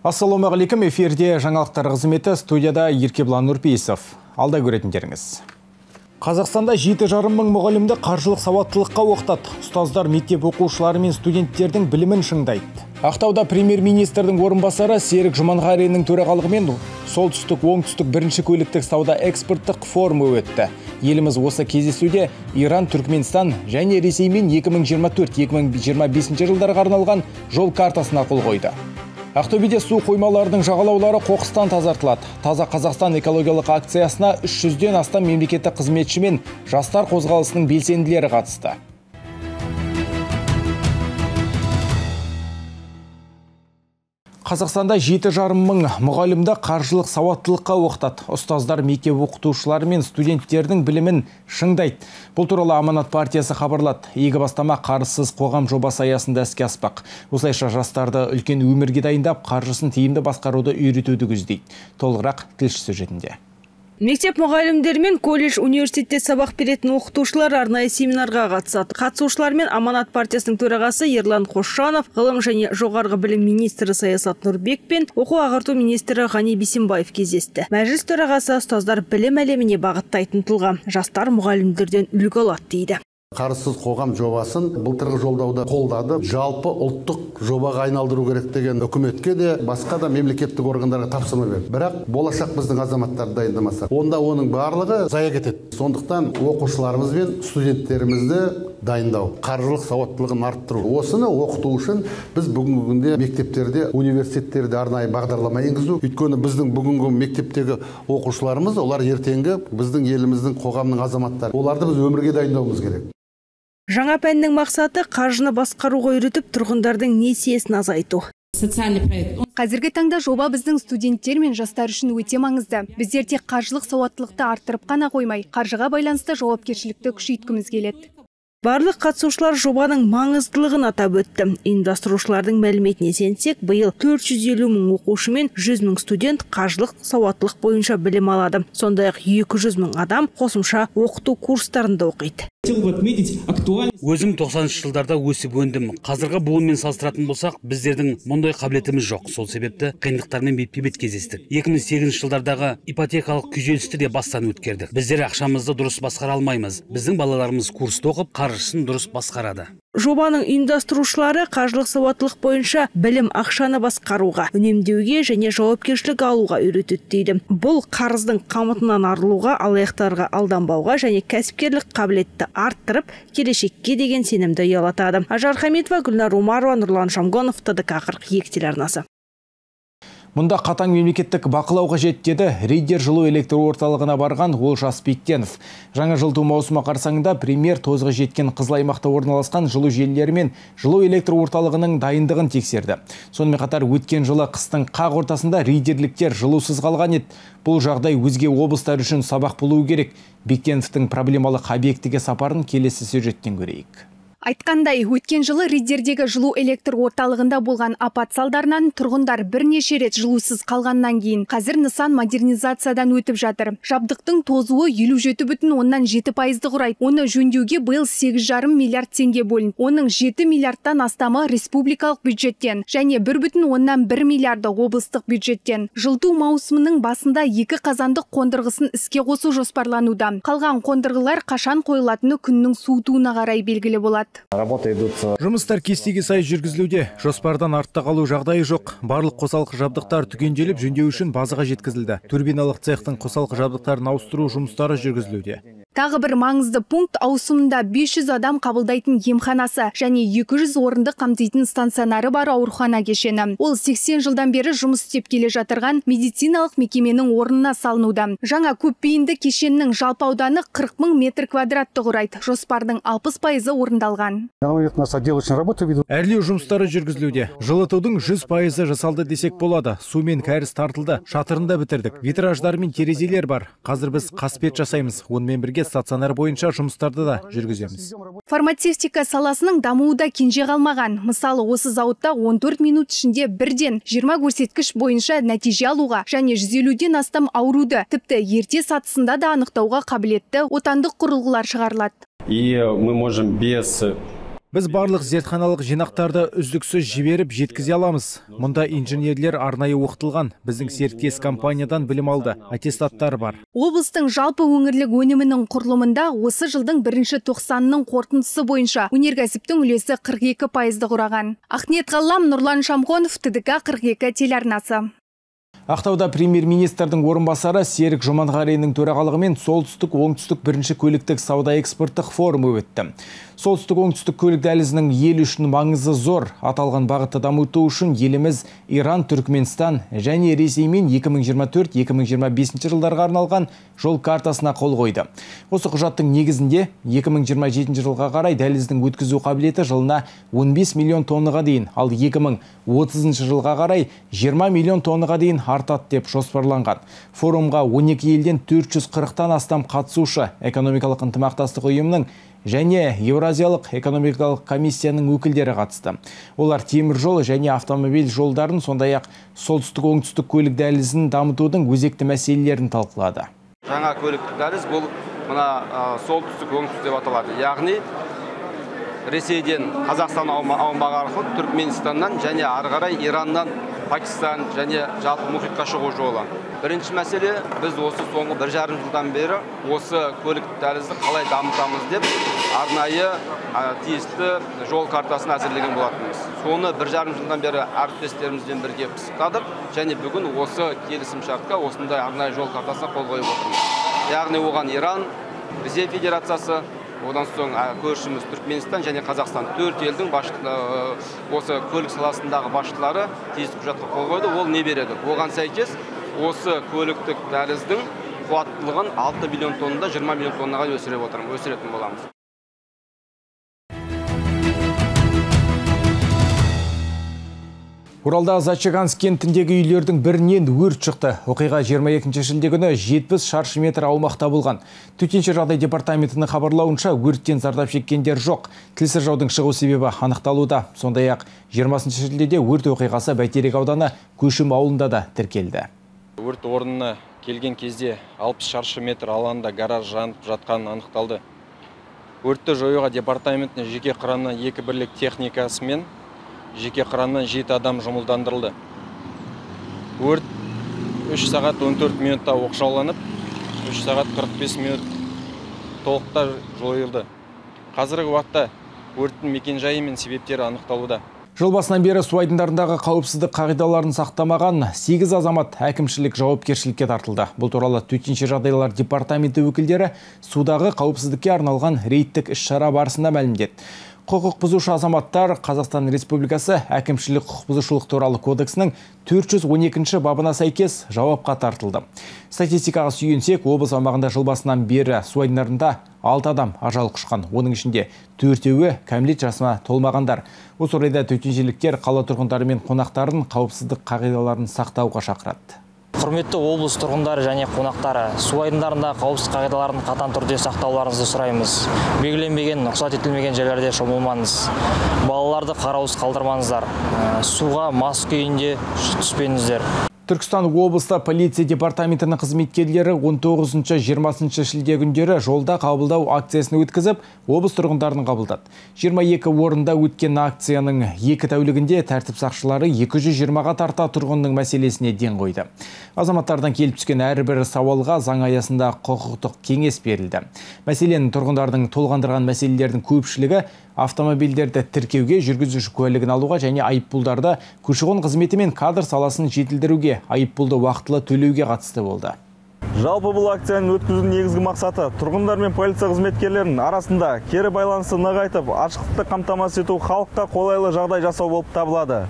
Ассалаумағалейкум эфирде жаңалықтар қызметі студияда Еркеблан Нұрпейісов. Алда көретіндеріңіз. Қазақстанда жеті жарым мың мұғалімді қаржылық сауаттылыққа оқытады. Ұстаздар мектеп оқушылары мен студенттердің білімін шыңдайды. Ақтауда премьер-министрдің орынбасары Серік Жұманғариннің төрағалығымен солтүстік оңтүстік бірінші көліктік сауда экспорттық форумы өтті. Еліміз осы кездесуде Иран, Түркменстан және Ресеймен 2024-2025 жылдарға арналған жол картасына қол қойды. Ақтөбеде су қоймаларының жағалаулары қоқыстан тазартылады. Таза Қазақстан экологиялық акциясына 300-ден астам мемлекеттік қызметші мен жастар қозғалысының белсенділері қатысты. Қазақстанда жеті жарым мың мұғалімді қаржылық сауаттылыққа оқытады. Ұстаздар мектеп оқытушылары мен студенттердің білімін шыңдайды. Бұл туралы Аманат партиясы хабарлады. Игі бастама қарызсыз қоғам жобасы аясында іске аспақ. Осылайша жастарды үлкен өмірге дайындап, қаржысын тиімді басқаруды үйретуді көздейді. Толығырақ тілші сюжетінде. Мектеп мұғалімдері мен колледж университетте сабақ беретін оқытушылар арнайы семинарға қатысады. Қатысушылармен Аманат партиясының төрағасы Ерлан Қосжанов, ғылым және жоғарғы білім министрі Саясат Нұрбек пен оқу ағарту министрі Ғани Бисенбаев кездесті. Мәжіліс төрағасы ұстаздар білім әлеміне бағыттайтын тұлға. Жастар мұғалімдерден үлгі алады дейді қарызсыз қоғам жобасын былтырғы жолдауда қолдады. Жалпы ұлттық жобаға айналдыру керек деген үкіметке де басқа да мемлекеттік органдарға тапсырма берді. Бірақ болашақ біздің азаматтарды дайындамаса онда оның барлығы зая кетеді. Сондықтан оқушыларымыз бен студенттерімізді дайындау қаржылық сауаттылығын арттыру осыны оқыту үшін біз бүгінгі күнде мектептерде университеттерде арнайы бағдарлама енгізу. Өйткені біздің бүгінгі мектептегі оқушыларымыз олар ертеңгі біздің еліміздің қоғамның азаматтары. Оларды біз өмірге дайындауымыз керек. Жаңа пәннің мақсаты қаржыны басқаруға үйретіп тұрғындардың несиесін азайту. Қазіргі таңда жоба біздің студенттер мен жастар үшін өте маңызды. Біздер тек қаржылық сауаттылықты арттырып қана қоймай, қаржыға байланысты жауапкершілікті күшейткіміз келеді. Барлық қатысушылар жобаның маңыздылығын атап өтті. Ұйымдастырушылардың мәліметіне сенсек, биыл 450 мың оқушы мен 100 мың студент қаржылық сауаттылық бойынша білім алады. Сондай-ақ 200 мың адам қосымша оқыту курстарында оқиды өзім 90 жылдарда өсіп өндім. Қазіргі буынмен салыстыратын болсақ біздердің мұндай қабілетіміз жоқ. Сол себепті қиындықтармен бетпе бет кездестік 2008 жылдардағы ипотекалық күйзелісті де бастан өткердік. Біздер ақшамызды дұрыс басқара алмаймыз. Біздің балаларымыз курста оқып қаржысын дұрыс басқарады. Жобаның ұйымдастырушылары қажылық сауаттылық бойынша білім ақшаны басқаруға, үнемдеуге және жауапкершілік алуға үйретеді дейді. Бұл қарыздың қамытынан арылуға, алаяқтарға алданбауға және кәсіпкерлік қабілетті арттырып, келешекке деген сенімді ұялатады. Ажар Хамитова, Гүлнар Умарова, Нұрлан Шамгонов, ТДК 42 телеарнасы. Мұнда қатаң мемлекеттік бақылауға қажет деді Рейдер жылу электр орталығына барған Олжас Бектенов. Жаңа жылдың маусымы қарсаңында премьер тозғы жеткен қызыл аймақта орналасқан жылу желілері мен жылу электр орталығының дайындығын тексерді. Сонымен қатар өткен жылы қыстың қақ ортасында рейдерліктер жылусыз қалған еді. Бұл жағдай өзге облыстар үшін сабақ болуы керек. Бектеновтың проблемалық объектіге сапарын келесі сюжеттен көрейік. Айтқандай, өткен жылы Риддердегі жылу электр орталығында болған апат салдарынан тұрғындар бірнеше рет жылусыз қалғаннан кейін қазір нысан модернизациядан өтіп жатыр. Жабдықтың тозуы 57 бүтін оннан 7 пайызды құрайды. Оны жөндеуге биыл 8,5 миллиард теңге бөлінді. Оның 7 миллиардтан астамы республикалық бюджеттен және 1 бүтін оннан 1 миллиарды облыстық бюджеттен. Жылту маусымының басында екі қазандық қондырғысын іске қосу жоспарлануда. Қалған қондырғылар қашан қойылатыны күннің суытуына қарай белгілі болады работа идутся жұмыстар кестеге сай жүргізілуде. Жоспардан артта қалу жағдайы жоқ. Барлық қосалқы жабдықтар түгенделіп жөндеу үшін базаға жеткізілді. Турбиналық цехтың қосалқы жабдықтарын ауыстыру жұмыстары жүргізілуде. Тағы бір маңызды пункт ауысымында 500 адам қабылдайтын емханасы және 200 орынды қамтитын станционары бар аурухана кешені. Ол 80 жылдан бері жұмыс істеп келе жатырған медициналық мекеменің орнына салынуда. Жаңа көпбейінді кешеннің жалпы ауданы 40 мың метр квадратты құрайды. Жоспардың 60 пайызы орындалған. Әрлеу жұмыстары жүргізілуде. Жылытудың 100 пайызы жасалды десек болады. Су мен кәріз тартылды. Шатырында бітірдік. Витраждар мен терезелер бар. Қазір біз қаспет жасаймыз. Онымен бірге стационар бойынша жұмыстарды да жүргіземіз. Фармацевтика саласының дамуы да кенже қалмаған. Мысалы осы зауытта 14 минут ішінде бірден 20 көрсеткіш бойынша нәтиже алуға және 150-ден астам ауруды тіпті ерте сатысында да анықтауға қабілетті отандық құрылғылар шығарылады. И мы можем без біз барлық зертханалық жинақтарды үздіксіз жіберіп жеткізе аламыз. Мұнда инженерлер арнайы оқытылған. Біздің серіктес компаниядан білім алды. Аттестаттар бар. Облыстың жалпы өңірлік өнімінің құрылымында осы жылдың бірінші тоқсанының қорытындысы бойынша өнеркәсіптің үлесі 42 пайызды құраған. Ақниет ғаллам нұрлан шамғонов тдк 42 телеарнасы. Ақтауда премьер-министрдің орынбасары Серік Жұманғаринның төрағалығымен солтүстік оңтүстік бірінші көліктік сауда экспорттық форумы өтті. Солтүстік оңтүстік көлік дәлізінің ел үшін маңызы зор. Аталған бағытты дамыту үшін еліміз Иран, Түркменстан және Ресеймен 2024-2025 жылдарға арналған жол картасына қол қойды. Осы құжаттың негізінде 2027 жылға қарай дәліздің өткізу қабілеті жылына 15 миллион тоннаға дейін, ал 2030 жылға қарай 20 миллион тоннаға дейін артады деп жоспарланған. Форумға 12 елден 440-тан астам қатысушы экономикалық ынтымақтастық ұйымының және Еуразиялық экономикалық комиссияның өкілдері қатысты. Олар темір жол және автомобиль жолдарын сондай ақ солтүстік оңтүстік көлік дәлізін дамытудың өзекті мәселелерін талқылады. Жаңа көліктік дәліз бұл мына солтүстік оңтүстік деп аталады. Яғни Ресейден Қазақстан аумағы арқылы Түркменстаннан және ары қарай Ираннан Пакистан және жалпы мұхитқа шығу жолы. Бірінші мәселе біз осы соңғы бір жарым жылдан бері осы көлік дәлізді қалай дамытамыз деп арнайы тиісті жол картасын әзірлеген болатынбыз. Соны бір жарым жылдан бері әріптестерімізбен бірге пысықтадық және бүгін осы келісім шартқа осындай арнайы жол картасына қол қойып отырмыз. Яғни оған Иран, Ресей Федерациясы, одан соң көршіміз түркменстан және қазақстан төрт елдің осы көлік саласындағы басшылары тиісті құжатқа қол қойды ол не береді оған сәйкес осы көліктік дәліздің қуаттылығын 6 миллион тоннада 20 миллион тоннаға өсіріп отырмыз өсіретін боламыз Уралда Зачаганск кентіндегі үйлердің бірінен өрт шықты. Оқиға 22 шілде күні 70 шаршы метр аумақта болған. Төтенше жағдай департаментінің хабарлауынша өрттен зардап шеккендер жоқ. Тілсіз жаудың шығу себебі анықталуда. Сондай ақ 20 шілдеде өрт оқиғасы Бәйтерек ауданы Көшім ауылында да тіркелді. Өрт орнына келген кезде 60 шаршы метр алаңында гараж жанып жатқаны анықталды. Өртті жоюға департаменттің жеке құрамынан екі бірлік техникасымен жеке құрамнан жеті адам жұмылдандырылды. Өрт 3 сағат 14 минутта оқшауланып 3 сағат 45 минут толықта жойылды. Қазіргі уақытта өрттің мекенжайы мен себептері анықталуда. Жыл басынан бері су айдындарындағы қауіпсіздік қағидаларын сақтамаған 8 азамат әкімшілік жауапкершілікке тартылды. Бұл туралы төтенше жағдайлар департаменті өкілдері судағы қауіпсіздікке арналған рейдтік іс-шара барысында мәлімдеді құқық бұзушы азаматтар Қазақстан Республикасы әкімшілік құқық бұзушылық туралы кодексінің 412 бабына сәйкес жауапқа тартылды. Статистикаға сүйенсек, облыс аумағында жыл басынан бері су айдындарында 6 адам ажал құшқан. Оның ішінде төртеуі кәмелет жасына толмағандар. Осы орайда төтеншеліктер қала тұрғындары мен қонақтарын қауіпсіздік қағидаларын сақтауға шақырады құрметті облыс тұрғындары және қонақтары су айдындарында қауіпсіздік қағидаларын қатаң түрде сақтауларыңызды сұраймыз. Белгіленбеген рұқсат етілмеген жерлерде шомылмаңыз. Балаларды қараусыз қалдырмаңыздар. Суға мас күйінде түспеңіздер. Түркістан облыста полиция департаментінің қызметкерлері 19-20 шілде күндері жолда қабылдау акциясын өткізіп, облыс тұрғындарын қабылдады. 22 орында өткен акцияның екі тәулігінде тәртіп сақшылары 220-ға тарта тұрғынның мәселесіне ден қойды. Азаматтардан келіп түскен әрбір сауалға заң аясында құқықтық кеңес берілді. Мәселен, тұрғындардың толғандырған мәселелердің көпшілігі автомобильдерді тіркеуге, жүргізуші куәлігін алуға және айыппұлдарды көші-қон қызметі мен кадр саласын жетілдіруге, айыппұлды уақытылы төлеуге қатысты болды. Жалпы бұл акцияның өткізудің негізгі мақсаты тұрғындар мен полиция қызметкерлерінің арасында кері байланысты нығайтып, ашықтықты қамтамасыз ету халыққа қолайлы жағдай жасау болып табылады.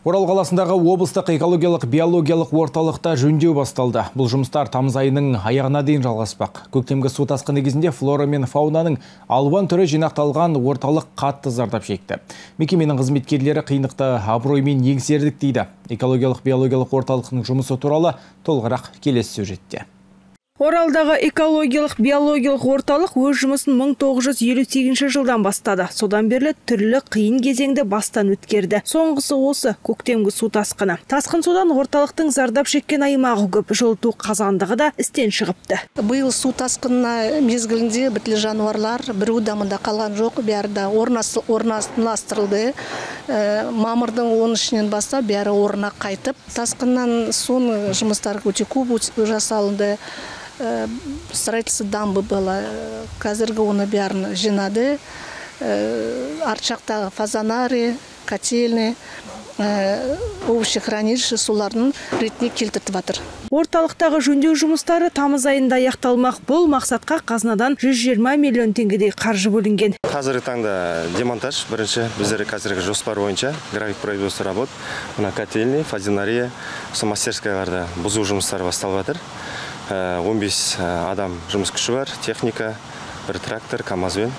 Орал қаласындағы облыстық экологиялық биологиялық орталықта жөндеу басталды. Бұл жұмыстар тамыз айының аяғына дейін жалғаспақ. Көктемгі су тасқыны кезінде флора мен фаунаның алуан түрі жинақталған орталық қатты зардап шекті. Мекеменің қызметкерлері қиындықты абыроймен еңсердік дейді. Экологиялық биологиялық орталықтың жұмысы туралы толығырақ келесі сюжетте Оралдағы экологиялық биологиялық орталық өз жұмысын 1958 жылдан бастады. Содан берлі түрлі қиын кезеңді бастан өткерді. Соңғысы осы көктемгі су тасқыны. Тасқын судан орталықтың зардап шеккен аймағы көп, жылыту қазандығы да істен шығыпты. Биыл су тасқынына мезгілінде бітлі жануарлар бір дамында қалған жоқ, бәрі да орналастырылды. Мамырдың 13-нен бастап бәрі орнына қайтып, тасқыннан соны жұмыстар өте көп жасалынды строительство дамбы было қазіргі оны бәрін жинады. Арт жақтағы фазанарий котельный овощехранилище солардың ретіне келтіртіп жатыр орталықтағы жөндеу жұмыстары тамыз айында аяқталмақ. Бұл мақсатқа қазынадан 120 миллион теңгедей қаржы бөлінген. Қазіргі таңда демонтаж бірінші. Біздер қазіргі жоспар бойынша график производства работ. Мына котельный фазинария осы мастерскайларда бұзу жұмыстары басталып жатыр. 15 адам жұмыс күші бар техника бір трактор камазбен.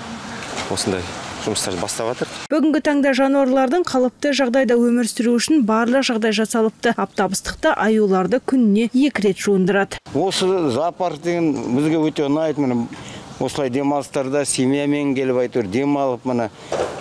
Осындай жұмыстарды бастап жатыр. Бүгінгі таңда жануарлардың қалыпты жағдайда өмір сүру үшін барлық жағдай жасалыпты. Аптабыстықта аюларды күніне екі рет жуындырады. Осы зоопарк деген бізге өте ұнайды міне. Осылай демалыстарда семьямен келіп әйтеуір демалып мына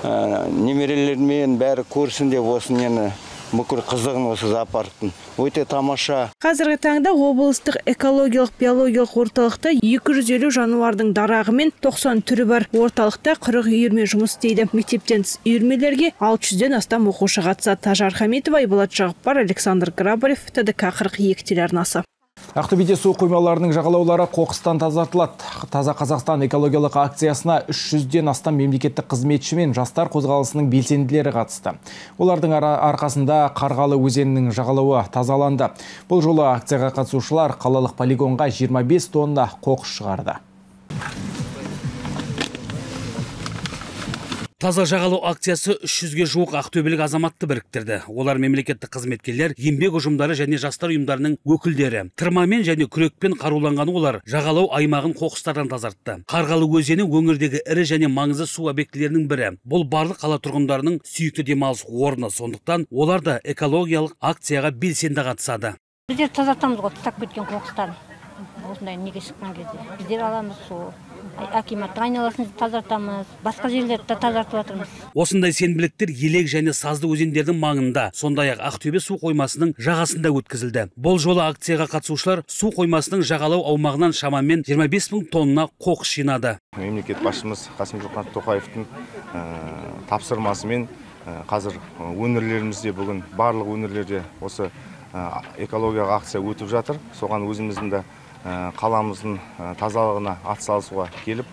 немерелермен бәрі көрсін деп осы нені бүкіл қызығын осы зоопарктың өте тамаша. Қазіргі таңда облыстық экологиялық биологиялық орталықта 250 жануардың дарағы мен 90 түрі бар. Орталықта 40 үйірме жұмыс істейді. Мектептен тыс үйірмелерге 600-ден астам оқушы қатысады. Тажар хамитова айболат жағыппар александр грабарев тдк 42 телеарнасы. Ақтөбеде су қоймаларының жағалаулары қоқыстан тазартылады. Таза Қазақстан экологиялық акциясына 300-ден астам мемлекеттік қызметші мен жастар қозғалысының белсенділері қатысты. Олардың арқасында Қарғалы өзенінің жағалауы тазаланды. Бұл жолы акцияға қатысушылар қалалық полигонға 25 тонна қоқыс шығарды. Таза жағалау акциясы 300-ге жуық ақтөбелік азаматты біріктірді. Олар мемлекеттік қызметкерлер еңбек ұжымдары және жастар ұйымдарының өкілдері. Тырмамен және күрекпен қаруланған олар жағалау аймағын қоқыстардан тазартты. Қарғалы өзені өңірдегі ірі және маңызды су объектілерінің бірі. Бұл барлық қала тұрғындарының сүйікті демалыс орны. Сондықтан олар да экологиялық акцияға белсенді қатысады. Біздер тазартамыз ғой тастап кеткен қоқыстарын осындай неге шыққан кезде? Біздер аламыз сол. Акиматтың айналасын тазартамыз. Басқа жерлерді де тазартып жатырмыз осындай сенбіліктер елек және сазды өзендердің маңында сондай ақ ақтөбе су қоймасының жағасында өткізілді. Бұл жолы акцияға қатысушылар су қоймасының жағалау аумағынан шамамен 25 мың тонна қоқыс жинады. Мемлекет басшымыз қасым жомарт тоқаевтың тапсырмасымен қазір өңірлерімізде бүгін барлық өңірлерде осы экологиялық акция өтіп жатыр. Соған өзіміздің де қаламыздың тазалығына атсалысуға келіп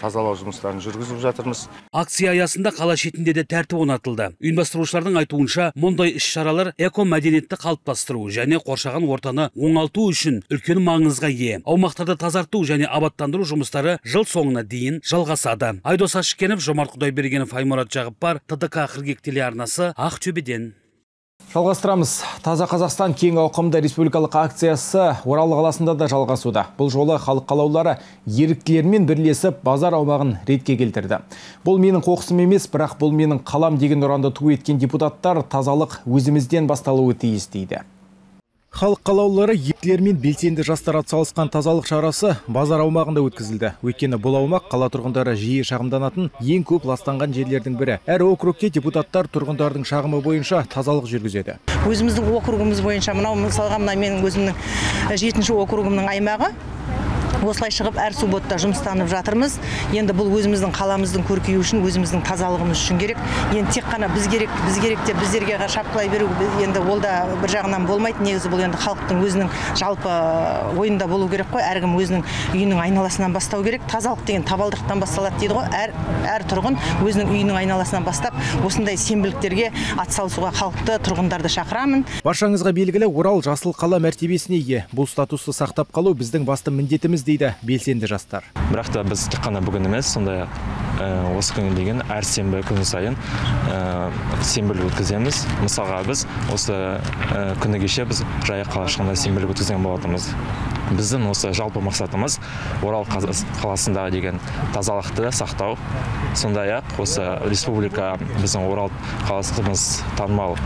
тазалау жұмыстарын жүргізіп жатырмыз. Акция аясында қала шетінде де тәртіп орнатылды. Ұйымдастырушылардың айтуынша мұндай іс шаралар экомәдениетті қалыптастыру және қоршаған ортаны оңалту үшін үлкен маңызға ие. Аумақтарды тазарту және абаттандыру жұмыстары жыл соңына дейін жалғасады. Айдос ашкенов жомарт құдайбергенов аймұрат жағыппар тдк қыркүйек телеарнасы ақтөбеден. Жалғастырамыз. Таза Қазақстан кең ауқымды республикалық акциясы Орал қаласында да жалғасуда. Бұл жолы халық қалаулары еріктілермен бірлесіп базар аумағын ретке келтірді. Бұл менің қоқысым емес, бірақ бұл менің қалам деген ұранды ту еткен депутаттар тазалық өзімізден басталуы тиіс дейді. Халық қалаулылары еріктілермен белсенді жастар атсалысқан тазалық шарасы базар аумағында өткізілді. Өйткені бұл аумақ қала тұрғындары жиі шағымданатын ең көп ластанған жерлердің бірі. Әр округте депутаттар тұрғындардың шағымы бойынша тазалық жүргізеді. Өзіміздің округіміз бойынша мынау мысалға мына менің өзімнің жетінші округімнің аймағы осылай шығып әр субботта жұмыстанып жатырмыз. Енді бұл өзіміздің қаламыздың көркеюі үшін өзіміздің тазалығымыз үшін керек. Енді тек қана біз керек біз керек деп біздерге шапқылай беру енді ол да бір жағынан болмайды. Негізі бұл енді халықтың өзінің жалпы ойында болу керек қой. Әркім өзінің үйінің айналасынан бастау керек. Тазалық деген табалдырықтан басталады дейді ғой. Әр әр тұрғын өзінің үйінің айналасынан бастап осындай сенбіліктерге атсалысуға халықты тұрғындарды шақырамын. Баршаңызға белгілі орал жасыл қала мәртебесіне ие. Бұл статусты сақтап қалу біздің басты міндетіміз дейді белсенді жастар. Бірақ та біз тек қана бүгін емес сондай ақ осы күні деген әр сенбі күн сайын сенбілік өткіземіз. Мысалға біз осы күні кеше біз жайық қалашығында сенбілік өткізген болатынбыз. Біздің осы жалпы мақсатымыз орал қаласындағы деген тазалықты сақтау. Сондай ақ осы республика біздің орал қаласымыз танымал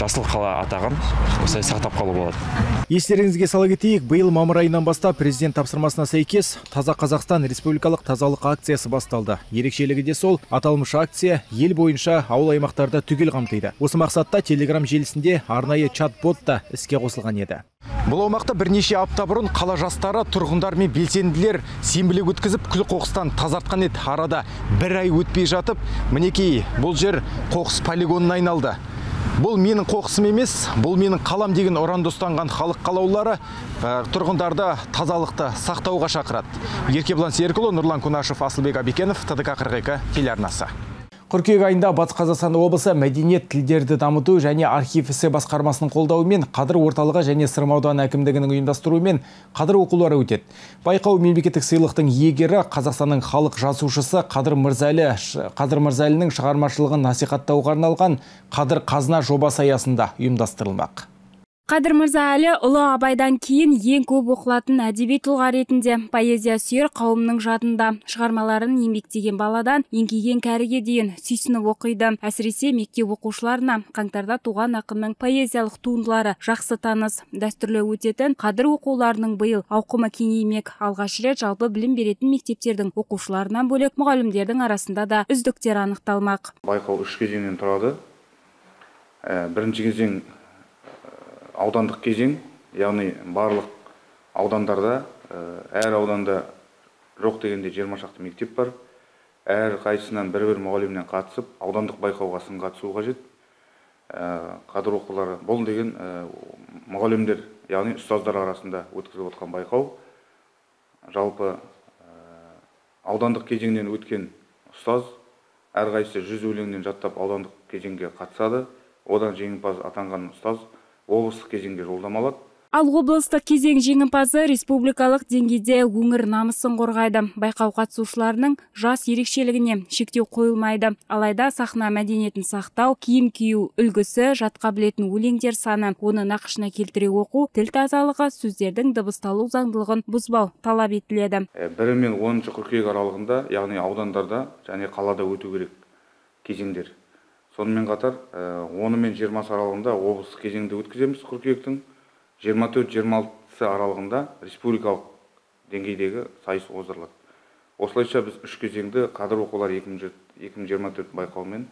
жасыл қала атағын осылай сақтап қалу болады. Естеріңізге сала кетейік биыл мамыр айынан бастап президент тапсырмасына сәйкес таза қазақстан республикалық тазалық акциясы басталды. Ерекшелігі де сол аталмыш акция ел бойынша ауыл аймақтарды түгел қамтиды. Осы мақсатта телеграм желісінде арнайы чат бот та іске қосылған еді. Бұл аумақта бірнеше апта бұрын қала жастары тұрғындар мен белсенділер сенбілік өткізіп күл қоқыстан тазартқан еді. Арада бір ай өтпей жатып мінекей бұл жер қоқыс полигонына айналды. Бұл менің қоқысым емес бұл менің қалам деген ұранды ұстанған халық қалаулылары тұрғындарды тазалықты сақтауға шақырады. Еркебұлан серікұлы нұрлан күнашев асылбек абекенов тдк қырық екі телеарнасы. Қыркүйек айында батыс қазақстан облысы мәдениет тілдерді дамыту және архив ісі басқармасының қолдауымен қадыр орталығы және сырым ауданы әкімдігінің ұйымдастыруымен қадыр оқулары өтеді. Байқау мемлекеттік сыйлықтың иегері қазақстанның халық жазушысы қадыр мырзәлі қадыр мырзәлінің шығармашылығын насихаттауға арналған қадыр қазына жобасы аясында ұйымдастырылмақ. Қадыр мырза әлі ұлы абайдан кейін ең көп оқылатын әдеби тұлға ретінде поэзия сүйер қауымның жадында. Шығармаларын еңбектеген баладан еңкейген кәріге дейін сүйсініп оқиды. Әсіресе мектеп оқушыларына қаңтарда туған ақынның поэзиялық туындылары жақсы таныс. Дәстүрлі өтетін қадыр оқуларының биыл ауқымы кеңеймек. Алғаш рет жалпы білім беретін мектептердің оқушыларынан бөлек мұғалімдердің арасында да үздіктер анықталмақ. Байқау үш кезеңнен тұрады. Бірінші кезең аудандық кезең яғни барлық аудандарда әр ауданда жоқ дегенде жиырма шақты мектеп бар. Әр қайсысынан бір бір мұғалімнен қатысып аудандық байқауға сынға түсу қажет. Қадір оқулары бұл деген мұғалімдер яғни ұстаздар арасында өткізіп отқан байқау. Жалпы аудандық кезеңнен өткен ұстаз әрқайсысы жүз өлеңнен жаттап аудандық кезеңге қатысады. Одан жеңімпаз атанған ұстаз облыстық кезеңге жолдама алады. Ал облыстық кезең жеңімпазы республикалық деңгейде өңір намысын қорғайды. Байқау қатысушыларының жас ерекшелігіне шектеу қойылмайды. Алайда сахна мәдениетін сақтау киім кию үлгісі жатқа білетін өлеңдер саны оны нақышына келтіре оқу тіл тазалығы сөздердің дыбысталу заңдылығын бұзбау талап етіледі. Бірі мен оныншы қыркүйек аралығында яғни аудандарда және қалада өту керек кезеңдер. Сонымен қатар оны мен жиырмасы аралығында облыстық кезеңді өткіземіз қыркүйектің жиырма төрт жиырма алтысы аралығында республикалық деңгейдегі сайыс оздырылады. Осылайша біз үш кезеңді қадыр оқулары екі мың жиырма төрт байқауымен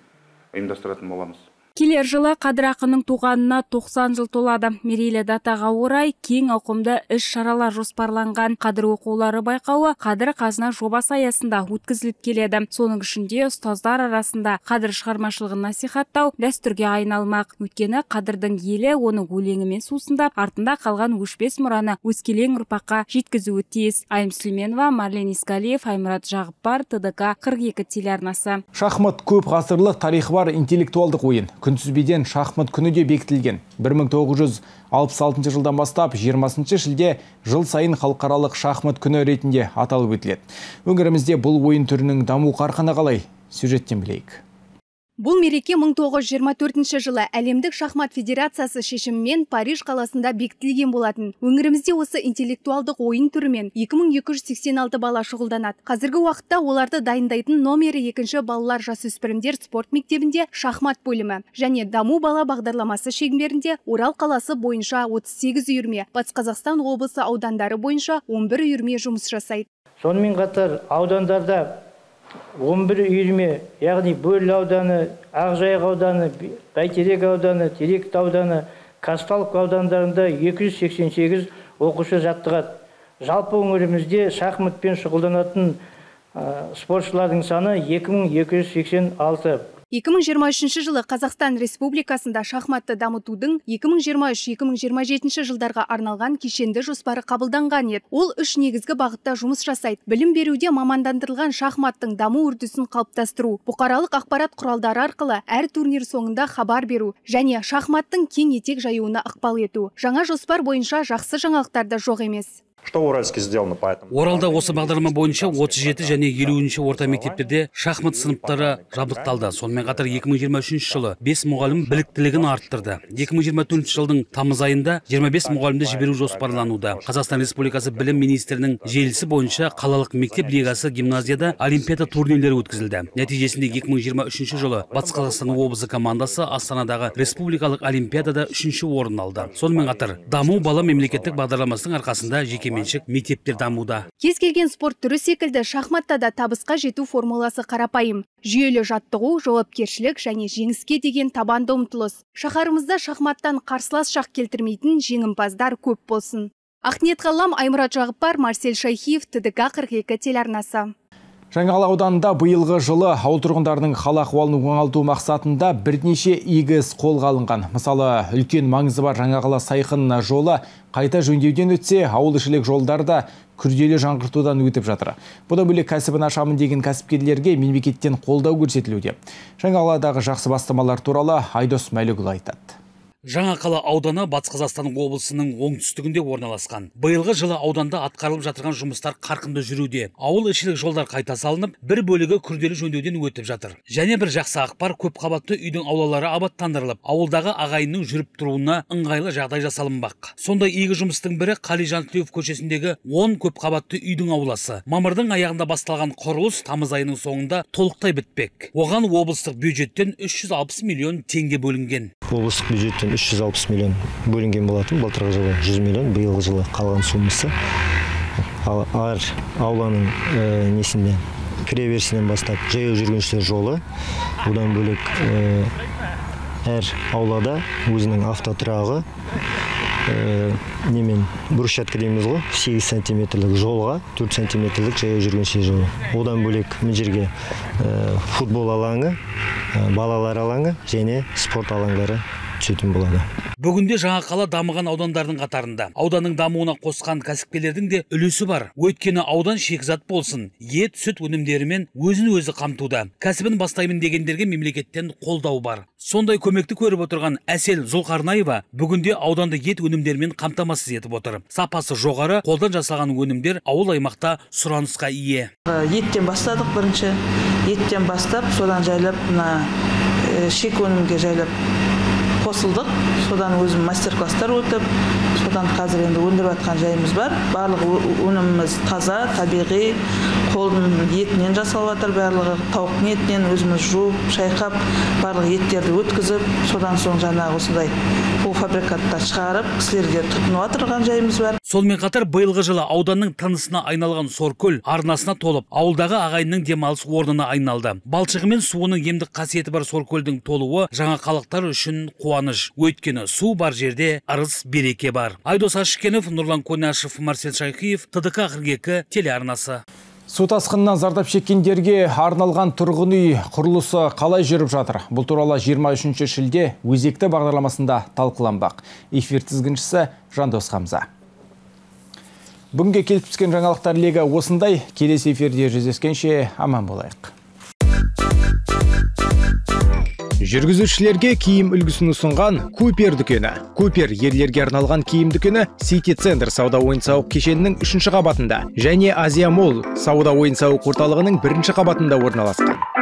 ұйымдастыратын боламыз. Келер жылы қадыр ақынның туғанына 90 жыл толады. Мерейлі датаға орай кең ауқымды іс шаралар жоспарланған. Қадыр оқулары байқауы қадір қазына жобасы аясында өткізіліп келеді. Соның ішінде ұстаздар арасында қадір шығармашылығын насихаттау дәстүрге айналмақ. Өйткені қадірдің елі оны өлеңімен сусындап артында қалған өшпес мұраны өскелең ұрпаққа жеткізуі тиіс. Айым сүлейменова марлен есқалиев аймұрат жағыппар тдк 42 телеарнасы. Шахмат көп ғасырлық тарихы бар интеллектуалдық ойын. Күнтізбеден шахмат күні де бекітілген. 1966 жылдан бастап 20 шілде жыл сайын халықаралық шахмат күні ретінде аталып өтіледі. Өңірімізде бұл ойын түрінің даму қарқыны қалай? Сюжеттен білейік. Бұл мереке 1924 жылы әлемдік шахмат федерациясы шешімімен Париж қаласында бекітілген болатын. Өңірімізде осы интеллектуалдық ойын түрімен 2286 бала шұғылданады. Қазіргі уақытта оларды дайындайтын номері екінші балалар жасөспірімдер спорт мектебінде шахмат бөлімі және даму бала бағдарламасы шеңберінде Орал қаласы бойынша 38 үйірме, Батыс Қазақстан облысы аудандары бойынша 11 үйірме жұмыс жасайды. Сонымен қатар аудандарда 11 үйірме яғни бөрлі ауданы ақжайық ауданы бәйтерек ауданы теректі ауданы казталов аудандарында 288 оқушы жаттығады. Жалпы өңірімізде шахматпен шұғылданатын спортшылардың саны 2286 2023 жылы Қазақстан Республикасында шахматты дамытудың 2023-2027 жылдарға арналған кешенді жоспары қабылданған еді. Ол үш негізгі бағытта жұмыс жасайды. Білім беруде мамандандырылған шахматтың даму үрдісін қалыптастыру, бұқаралық ақпарат құралдары арқылы әр турнир соңында хабар беру және шахматтың кең етек жаюына ықпал ету. Жаңа жоспар бойынша жақсы жаңалықтар да жоқ емес Что в Уральске сделано по этому? Оралда осы бағдарлама бойынша 37 және 50 орта мектептерде шахмат сыныптары жабдықталды. Сонымен қатар 2023 жылы 5 мұғалім біліктілігін арттырды. 2024 жылдың тамыз айында 25 мұғалімді жіберу жоспарлануда. Қазақстан Республикасы білім министрінің желісі бойынша қалалық мектеп лигасы гимназияда олимпиада турнирлері өткізілді. Нәтижесінде 2023 жылы Батыс Қазақстан облысы командасы Астанадағы республикалық олимпиадада үшінші орын алды. Сонымен қатар даму бала мемлекеттік бағдарламасының арқасында жекеменшік мектептер дамуда. Кез келген спорт түрі секілді шахматта да табысқа жету формуласы қарапайым. Жүйелі жаттығу, жауапкершілік және жеңіске деген табанды ұмтылыс. Шаһарымызда шахматтан қарсылас шақ келтірмейтін жеңімпаздар көп болсын. Ақниет Ғалам, Аймұрат Жағыппар, Марсель Шайхиев, ТДК 42 телеарнасы. Жаңғал ауданында бұйылғы жылы ауыл тұрғындарының хал ахуалын оңалту мақсатында бірнеше игі іс қолға алынған. Мысалы, үлкен маңызы бар Жаңағала сайқын жолы қайта жөндеуден өтсе, ауыл ішілік жолдар да күрделі жаңғыртудан өтіп жатыр. Бұда бөлек кәсібін ашамын деген кәсіпкерлерге мемлекеттен қолдау көрсетілуде. Жаңағаладағы жақсы бастамалар туралы Айдос айтады. Жаңақала ауданы Батыс Қазақстан облысының оңтүстігінде орналасқан. Биылғы жылы ауданда атқарылып жатырған жұмыстар қарқынды жүруде. Ауыл ішілік жолдар қайта салынып, бір бөлігі күрделі жөндеуден өтіп жатыр. Және бір жақсы ақпар көп қабатты үйдің аулалары абаттандырылып, ауылдағы ағайынның жүріп тұруына ыңғайлы жағдай жасалынбақ. Сондай игі жұмыстың бірі Қали Жантілеуов көшесіндегі 10 көп қабатты үйдің ауласы. Мамырдың аяғында басталған құрылыс тамыз айының соңында толықтай бітпек. Оған облыстық бюджеттен 360 миллион теңге бөлінген. Облыстық бюджеттен 360 миллион бөлінген болатын. Былтырғы жылы 100 миллион биылғы жылы қалған суммасы. Ал әр ауланың ә, несінде кіреберісінен бастап жаяу жүргіншілер жолы. Одан бөлек ә, әр аулада өзінің автотұрағы ә, немен брусчатка дейміз ғой 8 сантиметрлік жолға 4 сантиметрлік жаяу жүргіншілер жолы. Одан бөлек мына жерге ә, футбол алаңы ә, балалар алаңы және спорт алаңдары түсетін болады. Бүгінде жаңақала дамыған аудандардың қатарында. Ауданның дамуына қосқан кәсіпкерлердің де үлесі бар. Өйткені аудан шикізат болсын ет сүт өнімдерімен өзін өзі қамтуда. Кәсібін бастаймын дегендерге мемлекеттен қолдау бар. Сондай көмекті көріп отырған әсел зұлқарнаева бүгінде ауданды ет өнімдерімен қамтамасыз етіп отыр. Сапасы жоғары қолдан жасалған өнімдер ауыл аймақта сұранысқа ие. Еттен бастадық бірінші. Еттен бастап содан жайлап мына шек өнімге жайлап қосылдық. Содан өзім мастер класстар өтіп содан қазір енді өндіріп жатқан жайымыз бар. Барлық өніміміз таза табиғи қолдың етінен жасалып жатыр барлығы. Тауықтың етінен өзіміз жуып шайқап барлық еттерді өткізіп содан соң жаңағы осындай полуфабрикатта шығарып кісілерге тұтынып жатырған жайымыз бар. Сонымен қатар биылғы жылы ауданның тынысына айналған соркөл арнасына толып ауылдағы ағайынның демалыс орнына айналды. Балшығы мен суының емдік қасиеті бар соркөлдің толуы жаңа халықтар үшін қуаныш. Өйткені су бар жерде ырыс береке бар. Айдос ашыкенов нұрлан конашев марсел шайхиев тдк қырық екі телеарнасы. Су тасқынынан зардап шеккендерге арналған тұрғын үй құрылысы қалай жүріп жатыр? Бұл туралы 23 шілде өзекті бағдарламасында талқыланбақ. Эфир тізгіншісі Жандос Хамза. Бүгінге келіп түскен жаңалықтар легі осындай. Келесі эфирде жүздескенше аман болайық. Жүргізушілерге киім үлгісін ұсынған Купер дүкені. Купер ерлерге арналған киім дүкені Сити Центр сауда ойын сауық кешенінің үшінші қабатында және Азия Мол сауда ойын сауық орталығының бірінші қабатында орналасқан.